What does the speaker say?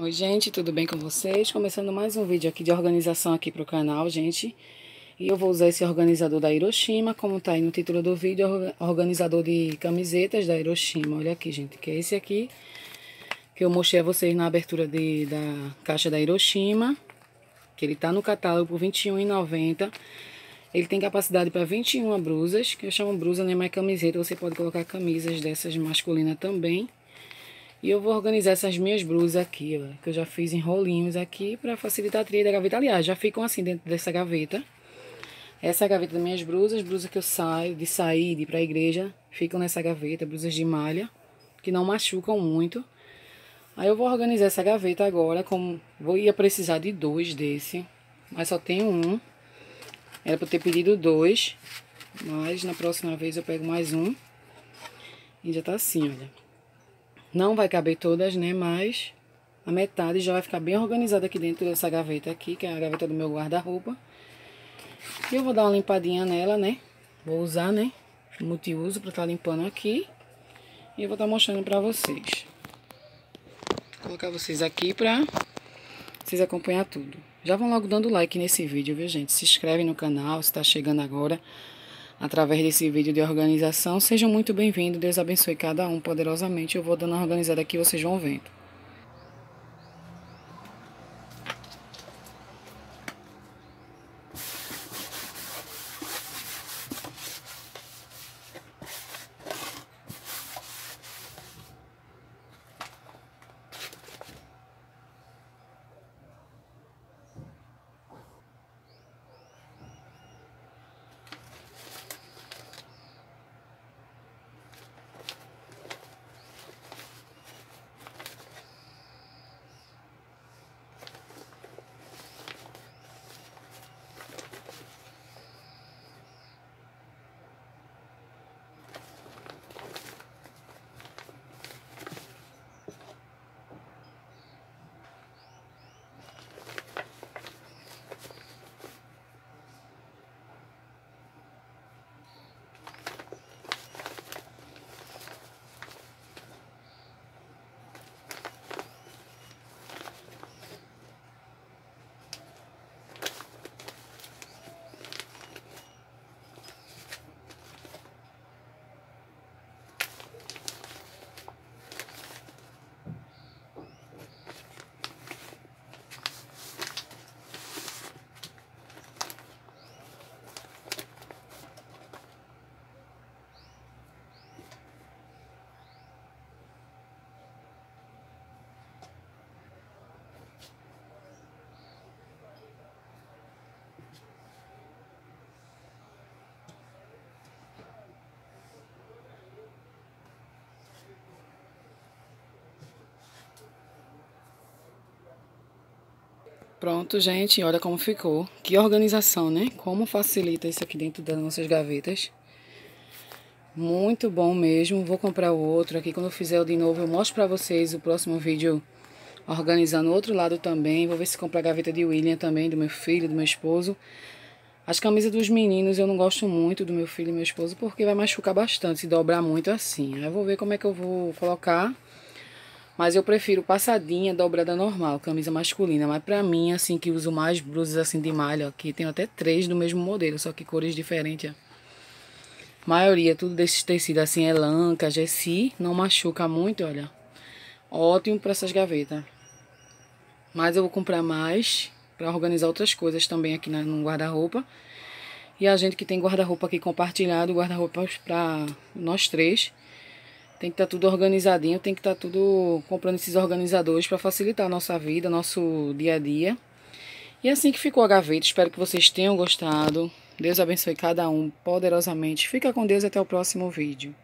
Oi gente, tudo bem com vocês? Começando mais um vídeo aqui de organização aqui para o canal, gente. E eu vou usar esse organizador da Hiroshima, como tá aí no título do vídeo, organizador de camisetas da Hiroshima. Olha aqui, gente, que é esse aqui, que eu mostrei a vocês na abertura de, da caixa da Hiroshima. Que ele tá no catálogo por R$21,90. Ele tem capacidade para 21 brusas, que eu chamo brusa, né? mais camiseta. Você pode colocar camisas dessas masculinas também. E eu vou organizar essas minhas blusas aqui, ó, que eu já fiz em rolinhos aqui para facilitar a trilha da gaveta. Aliás, já ficam assim dentro dessa gaveta. Essa é a gaveta das minhas blusas, blusas que eu saio, de sair, de ir pra igreja, ficam nessa gaveta, blusas de malha, que não machucam muito. Aí eu vou organizar essa gaveta agora, como vou ia precisar de dois desse, mas só tenho um. Era para ter pedido dois, mas na próxima vez eu pego mais um. E já tá assim, olha. Não vai caber todas, né? Mas a metade já vai ficar bem organizada aqui dentro dessa gaveta aqui, que é a gaveta do meu guarda-roupa. E eu vou dar uma limpadinha nela, né? Vou usar, né? Multiuso para estar tá limpando aqui. E eu vou estar tá mostrando para vocês. Vou colocar vocês aqui para vocês acompanhar tudo. Já vão logo dando like nesse vídeo, viu, gente? Se inscreve no canal, se está chegando agora através desse vídeo de organização. Sejam muito bem-vindos, Deus abençoe cada um poderosamente. Eu vou dando uma organizada aqui, vocês vão vendo. Pronto, gente, olha como ficou. Que organização, né? Como facilita isso aqui dentro das nossas gavetas. Muito bom mesmo. Vou comprar o outro aqui. Quando eu fizer o de novo, eu mostro pra vocês o próximo vídeo organizando o outro lado também. Vou ver se compro a gaveta de William também, do meu filho, do meu esposo. As camisas dos meninos eu não gosto muito do meu filho e meu esposo porque vai machucar bastante se dobrar muito assim. Aí eu vou ver como é que eu vou colocar mas eu prefiro passadinha, dobrada normal, camisa masculina. Mas pra mim, assim, que uso mais blusas assim de malha, aqui tem até três do mesmo modelo, só que cores diferentes, ó. Maioria, tudo desses tecidos assim é lã, gessi, não machuca muito, olha. Ótimo para essas gavetas. Mas eu vou comprar mais para organizar outras coisas também aqui no guarda-roupa. E a gente que tem guarda-roupa aqui compartilhado, guarda-roupa para nós três. Tem que estar tá tudo organizadinho, tem que estar tá tudo comprando esses organizadores para facilitar a nossa vida, nosso dia a dia. E é assim que ficou a gaveta, espero que vocês tenham gostado. Deus abençoe cada um poderosamente. Fica com Deus até o próximo vídeo.